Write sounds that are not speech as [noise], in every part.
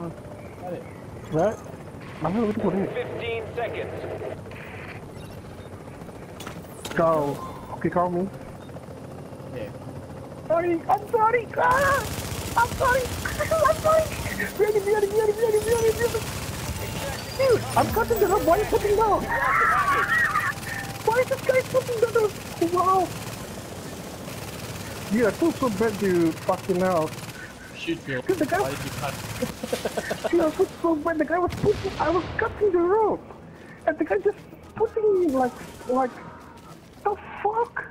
Right? I'm it. 15 seconds. Go. Okay, call me. Yeah. Sorry, I'm sorry. Ah, I'm sorry. I'm sorry. Ready, ready, ready, ready, ready, ready. Dude, I'm cutting the rope. Why are you putting down? Why is this guy putting down? Wow. Dude, I feel so bad, dude. Fucking hell. Shoot. Dude, the guy, Why did you cut? dude, [laughs] I feel so bad. The guy was pushing. I was cutting the rope, and the guy just pushing me like, like, the fuck.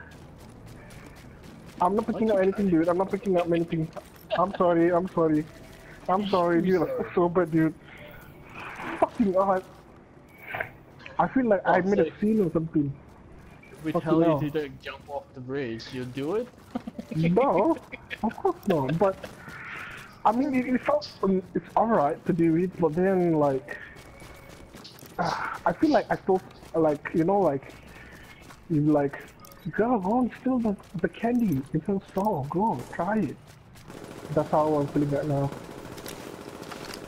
I'm not picking up anything, dude. I'm not picking up anything. I'm sorry. I'm sorry. I'm [laughs] sorry, dude. I feel so bad, dude. Fucking god. I feel like I made a scene or something. We Fucking tell hell. you to jump off the bridge. You do it? No, [laughs] of course not. But I mean, it, it felt um, it's alright to do it, but then like, ah, [sighs] I feel like I still like you know like, you like, go go on, steal the the candy. It's in store. Go try it. That's how I'm feeling right now.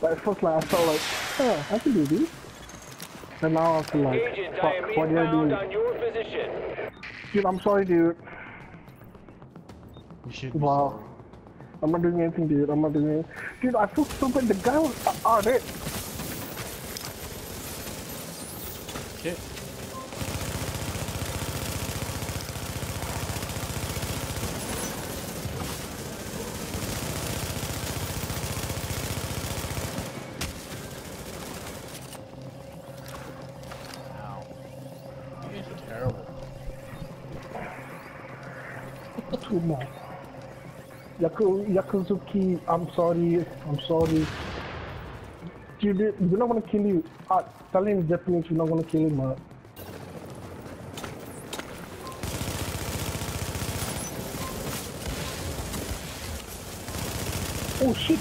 But at first, like I felt like, oh, I can do this. And now I feel like, Agent, I am what did I inbound do? on your position. Dude, I'm sorry, dude. You should be Wow. I'm not doing anything, dude. I'm not doing anything. Dude, I feel so. The guy was uh, uh, dead. sorry. Shit. Ow. You guys are terrible. Two more. Yaku, Yakuzuki, I'm sorry. I'm sorry. We're not gonna kill you. Uh, tell him Japanese we're not gonna kill him. Uh. Oh shit!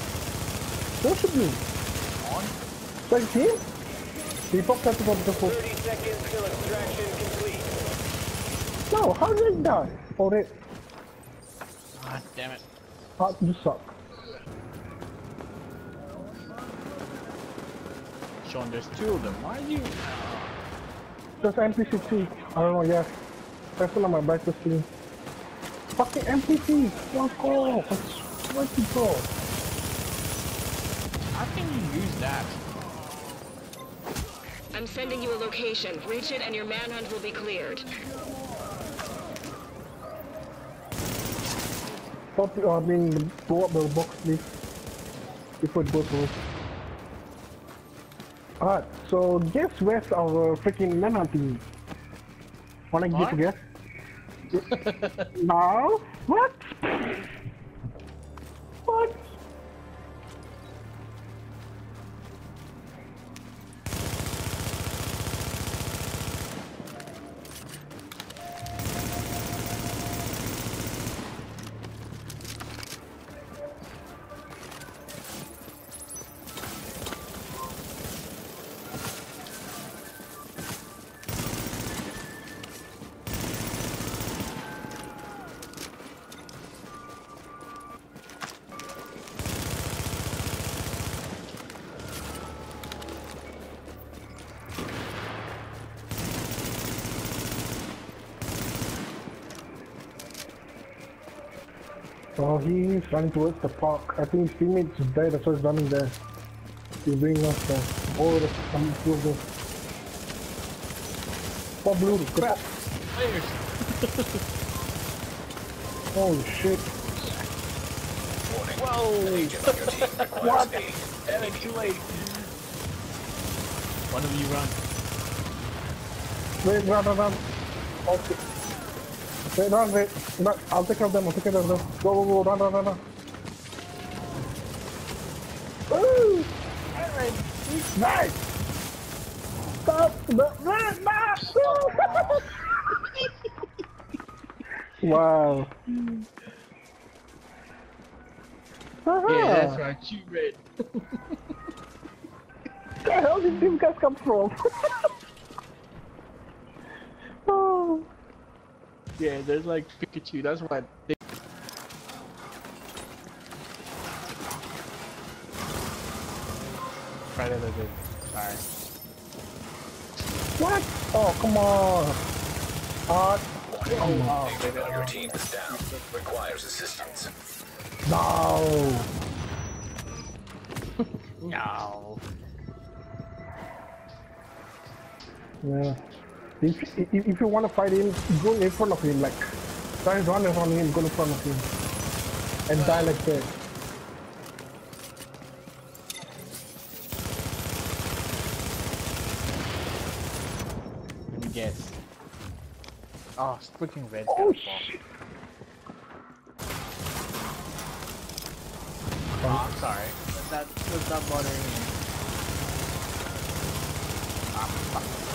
What should you? On? Like him? He popped out the phone. 30 seconds till extraction complete. No, how did he die? For it. Ah, damn it. Ah, you suck. Sean, there's two of them. Why are you? Just NPC. I don't know, yeah. That's one of my brightest screen. Fucking NPC! Fuck off! I swear to God. How can you use that? I'm sending you a location. Reach it and your manhunt will be cleared. Uh, I mean, blow up the box, please. Before it goes through. Alright, so guess where's our freaking manhunting? Wanna What? a guess? [laughs] now? What? So he's running towards the park. I think his teammates is there, that's why he's running there. He's bringing us there. Oh, there's some two of. Oh, blue, crap. Players. [laughs] Holy shit. Whoa! What? Damn it, too late. One of you run. Wait, run, run, run. Okay. Wait, run, wait. Run. I'll take care of them, I'll take care of them. Go, go, go, run, run, run, run. Woo! Nice! Stop the run, no! [laughs] wow. Yeah, that's right. Shoot red. Where the hell did these guys come from? [laughs] Yeah, there's like Pikachu. That's why. They... Friday the 13th. Sorry. What? Oh, come on. Uh, Agent on your team is down. Requires assistance. no. [laughs] No. Yeah. If, if, if you want to fight him, go in front of him, like, try and run in front of him, go in front of him. And die like that. Guess. Oh, it's freaking red. Oh, shit. Oh, I'm sorry. That's not, that's not bothering me. Ah, fuck.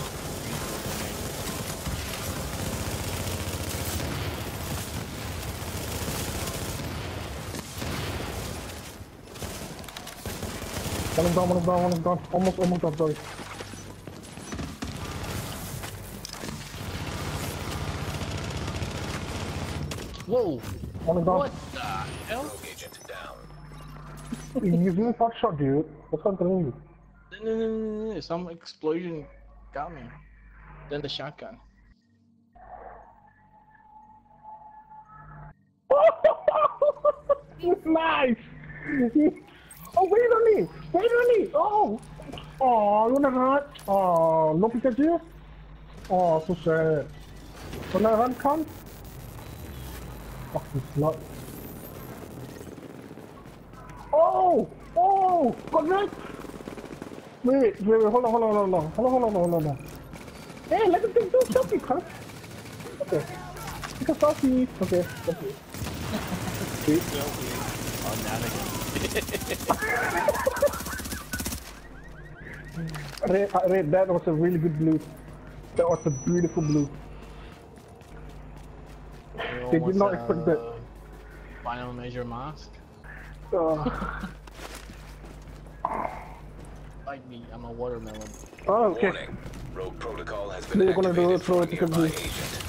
One is down, one is down, one is down. Almost, almost up, sorry. Whoa! One is down. What the hell? Rogue agent down. He's using hot shot, dude. That's what I'm telling you. No, no, no, no, no. Some explosion got me. Then the shotgun. [laughs] nice! [laughs] Oh, wait on me! Wait on me! Oh! Oh, you wanna run? Oh, no Pikachu? Oh, so sad. Wanna run, come? Oh, it's not. Oh! Oh! Correct! Wait, wait, wait, hold on, hold on, hold on, hold on, hold on, hold on, hold on. Hey, let me take two selfie, huh? Okay. Take a selfie. Okay. Wait. Oh, now Ray, uh, Ray, that was a really good blue. That was a beautiful blue. they did not expect that. Final measure mask. Uh, [laughs] Like me, I'm a watermelon. oh, okay. Warning. Rogue protocol has been We're gonna do it, throw for a it to nearby the- agent.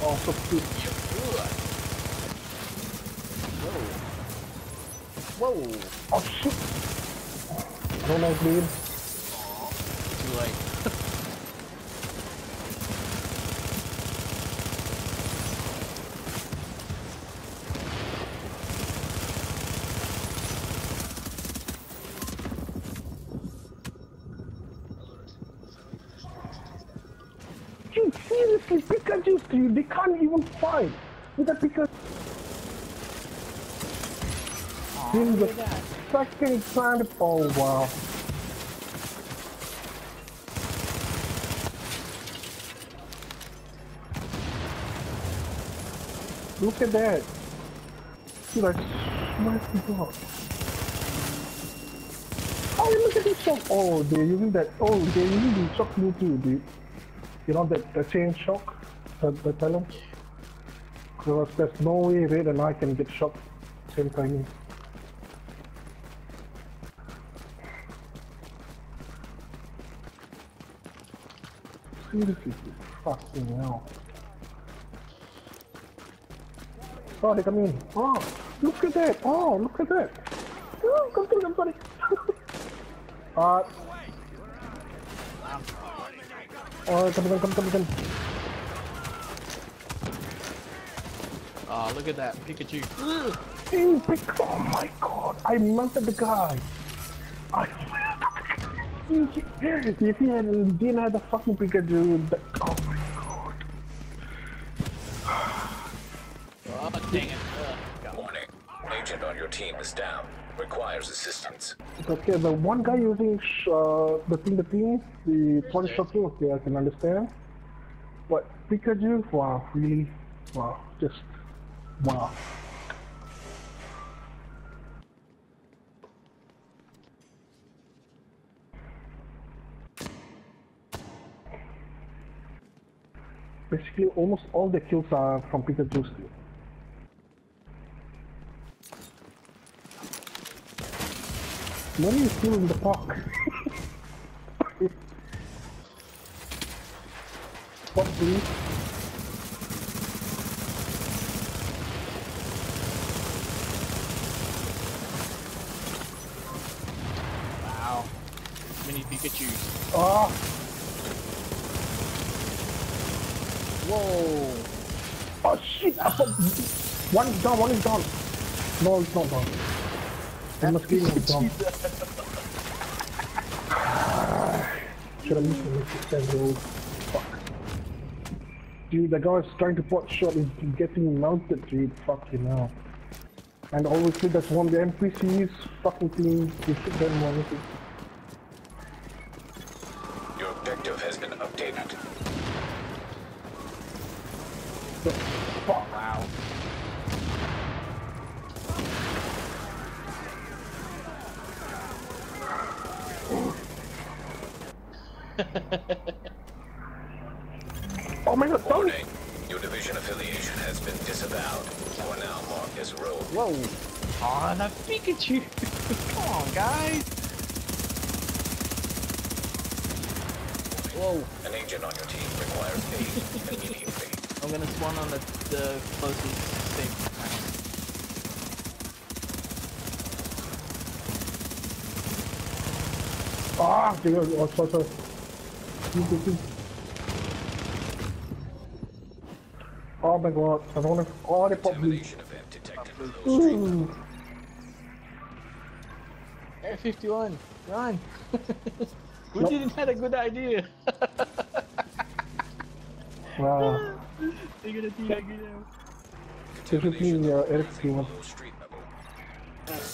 Oh, so Whoa. Oh, shit. I don't know, dude. Too late. Dude, seriously, Pikachu, dude, they can't even fight. With a Pikachu. in the fucking plant. Oh wow. Look at that. Dude, I smashed the. Oh, look at this shock. Oh, they're using that. Oh, they're using the shock blue too, dude. You know that the chain shock? The, the talent? Because there's no way Red and I can get shocked same time. Fucking hell. Sorry, come in. Oh, look at that. Oh, look at that. [laughs] Uh, oh, come through, come buddy. uh, oh, come, come, come, come, come. Ah, oh, look at that, Pikachu. [gasps] Ew, Pikachu. Oh my god, I melted the guy. I if he had, didn't have the fucking Pikachu, the, oh my god. Oh, dang it. Ugh. Warning. Agent on your team is down. Requires assistance. It's okay, the one guy using uh, the thing, the thing, the point shocking, okay, I can understand. But Pikachu, wow, really, wow, just, wow. Basically, almost all the kills are from Pikachu still. Money is still in the park. [laughs] What please? Wow. many Pikachus. Ah, Whoa! oh shit! I thought [laughs] one is down, one is down. No, it's not [laughs] down. The mosquito is down. Should have missed the mosquito. Fuck. Dude, the guy was trying to pot shot is getting mounted, dude. Fucking hell. And obviously that's one of the NPCs fucking thing. You should them one. Your objective has been updated. Fuck. Wow. Oh my god, don't! Warning. Your division affiliation has been disavowed. You are now marked as rogue. Whoa! Aw, that Pikachu! Come on, guys! Whoa! An agent on your team requires aid immediately. I'm gonna spawn on the, the closest thing. Ah, dude, oh, sorry, sorry. Oh my god, I don't wanna. Oh, they popped me. Termination event detected below. Ooh. Air 51, run! [laughs] we Nope. didn't had a good idea. [laughs] Wow. They're gonna think I get out. Contamination uh, Eric Rising street level.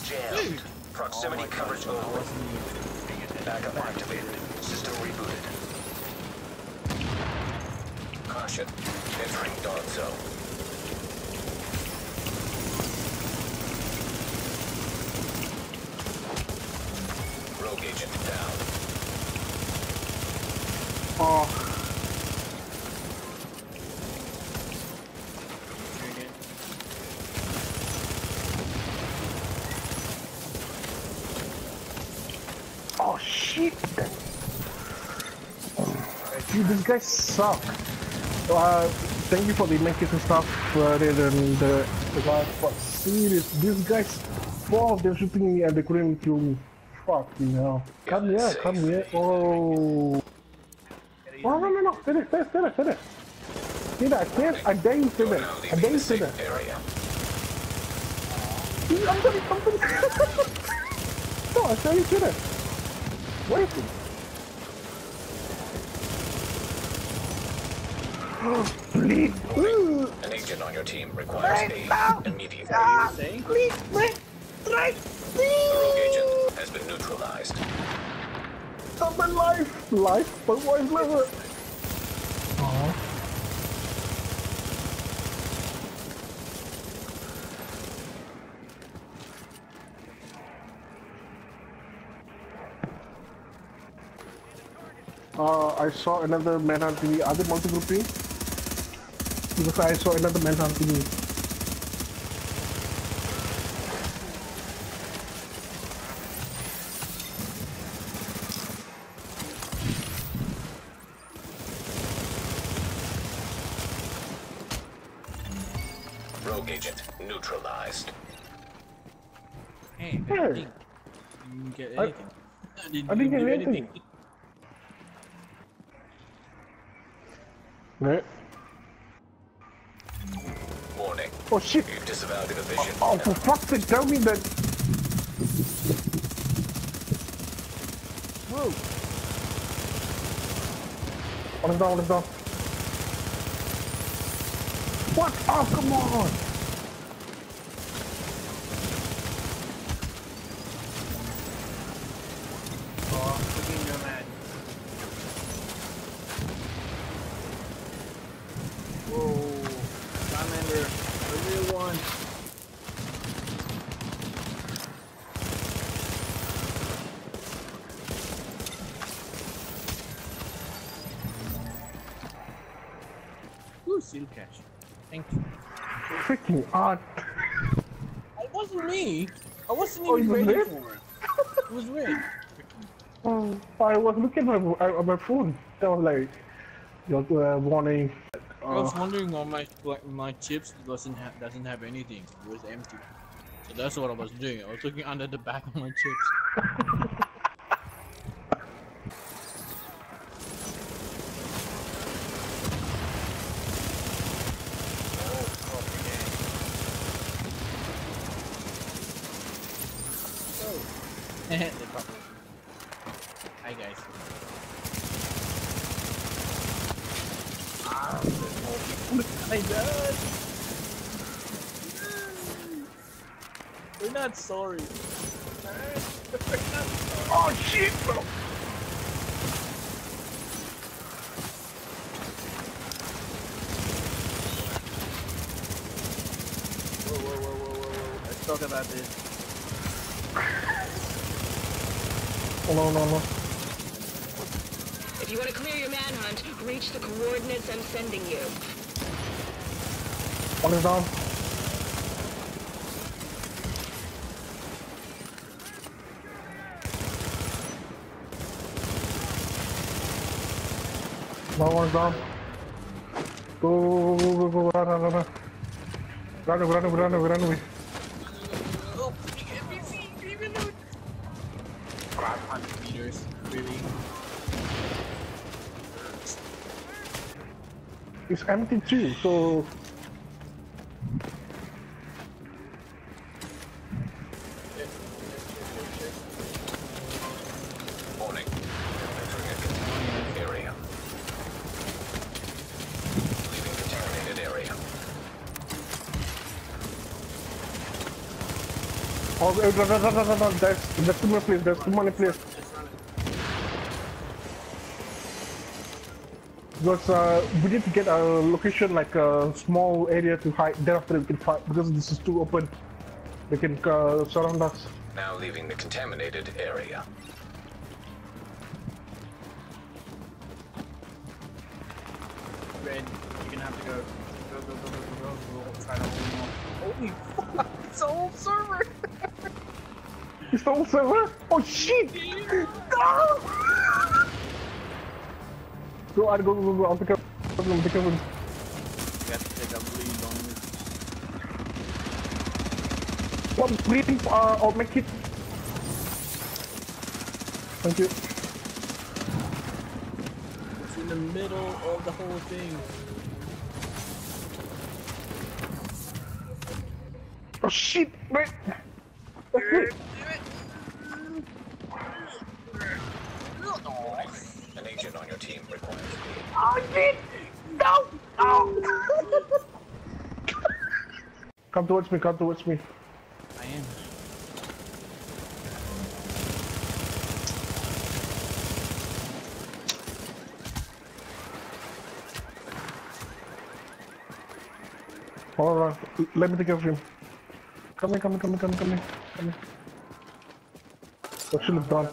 Jammed. Proximity coverage over. Backup activated. System rebooted. Caution. Entering dark zone. Rogue agent down. Oh guys suck. Uh, thank you for the makers and stuff, uh, and the, the guys, but serious, these guys, four of them shooting me and they couldn't kill me. Fuck, you know. Come here, come here. Oh. Oh, no, no, no, stay there, stay there, stay there, stay there. Stay there, I can't, I dare you stay You're there. now I dare you the stay there. safe area. I'm gonna, I'm gonna. [laughs] no, I tell you there. Wait. Please. Ooh. An agent on your team requires aid immediately. Saying? Please, wait. Right. The rogue agent has been neutralized. Stop my life. Life? My wife's liver. Aww. Uh, I saw another manhunt thingy. Are they multiple team? Because I saw another manhunt thingy. Rogue agent neutralized. Hey, Hey. I didn't didn't get anything. I didn't, I didn't do get anything. Right? Oh shit! You've disavowed division. Oh, for fuck's sake, tell me that. Whoa! One is down, one is down. What? Oh, come on! Oh, I'm freaking your man. Whoa! Commander, the real one. Ooh, seal cache. Thank you. Freaking art. It wasn't me. I wasn't even it was ready red? for it. It was red. Oh, I was looking at my, at my phone. That was like, your uh, warning. I was wondering why my like, my chips doesn't have doesn't have anything. It was empty. So that's what I was doing. I was looking under the back of my chips. [laughs] They probably- Hi guys. Ah, there's more people behind us. We're not sorry. Alright? We're not Oh shit, bro! Talk about this. Oh no, no, no. If you want to clear your manhunt, reach the coordinates I'm sending you. One is down. One one's down. Go, go, go, go, go, run, run, run, run. Away, run away, run run away. Oh, NPC, reload. 500 meters, really? It's empty too, so Warning. Entering a contaminated area. Leaving contaminated area. Oh, uh, run, run, run, run, run, run. There's, there's too many players, there's too many players. Because uh, we need to get a location like a small area to hide. Thereafter we can fight because this is too open. They can uh, surround us. Now leaving the contaminated area. Red, you're gonna have to go. Go, go, go, go, go, go. We'll try to hold him off. Holy! It's a whole server! It's the whole server. Oh shit! No! Go, I'll go, go, go, go. I'll pick up. I'll pick up. him. You have to take a bleed on this. One green, uh, I'll make it. Thank you. It's in the middle of the whole thing. Oh shit! Wait. An agent on your team requires. Oh shit! No! Come towards me, come towards me. I am. Alright, let me take care of him. Come in, come in, come in, come in, come in. Come in. Your shield done.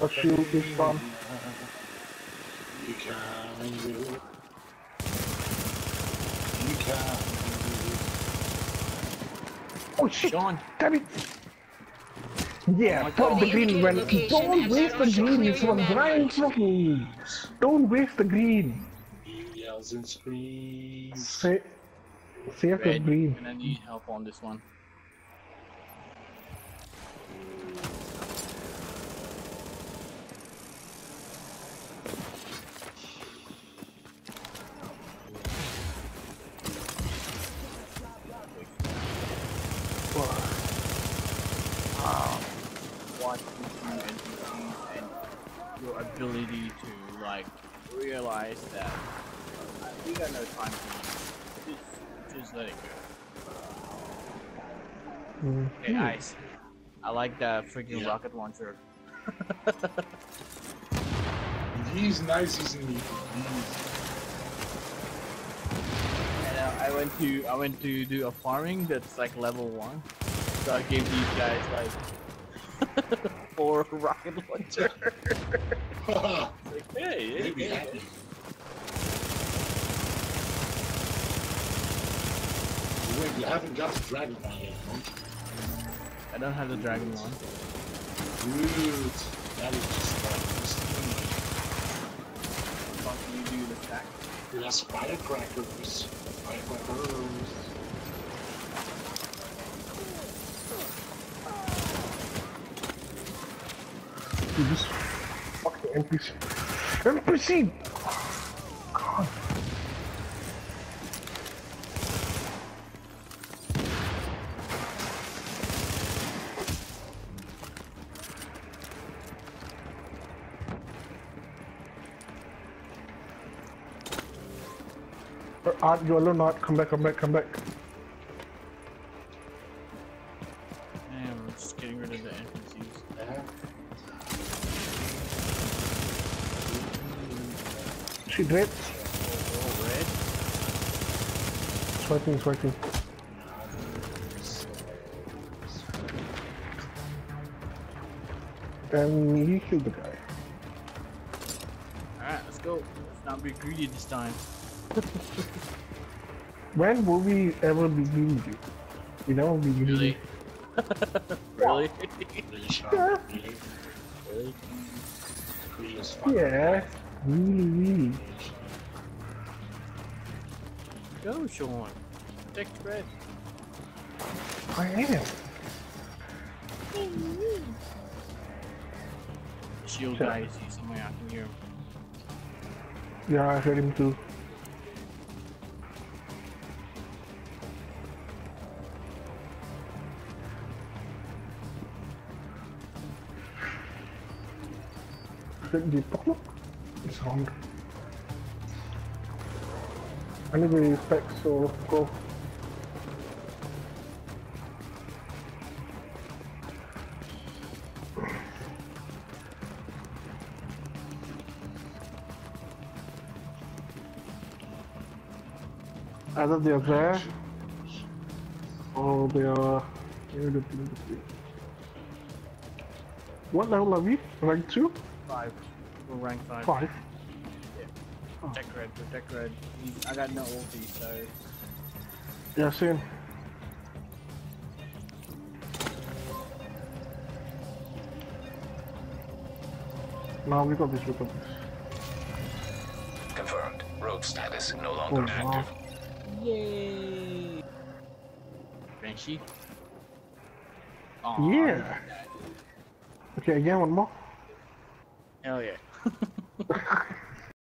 Your shield is done. You can do. You can Oh shit! Sean. Damn it! Yeah, oh my put God. the green when. Don't waste the green, it's your one right in front of me. Don't waste the green. He yells and screams. Sa save the Red, green. and I need help on this one. Ability to like realize that uh, we got no time for you. Just, just let it go. Mm. Hey, Ice. I like that freaking Yeah. rocket launcher. [laughs] He's nice, he's neat. He's... And uh, I went to I went to do a farming that's like level one. So I gave these guys like [laughs] four [laughs] rocket launcher. Hey. Wait, you haven't got the dragon one yet, I don't have the dragon one. Dude, That is just like. How can you do the stack? Yes, firecrackers. Firecrackers. Just fuck the NPC. NPC! God. Art, you alone, Art. Come back, come back, come back. I am just getting rid of the NPCs. She dead. Oh, red. It's working, it's working. And he killed the guy. Alright, let's go. Let's not be greedy this time. When will we ever be greedy? You know, be greedy. Really? really? Really. Yeah. Really, really? really as fuck. Yeah, really, really. Go, Sean. Protect red. I am. Shield Sure. guy is here somewhere. I can hear him. Yeah, I heard him too. Is it the pop It's on. Anyway, specs, so go. Either they are there or they are. What level are we? Rank 2? Five. We're rank five. 5. Protect red. Protect red. I got no ulti, so Yeah, soon. Now we got this, we got this. Confirmed. Rogue status no Oh, longer wow. active. yay. Banshee. Aw, Yeah. Okay, again, one more. Hell yeah.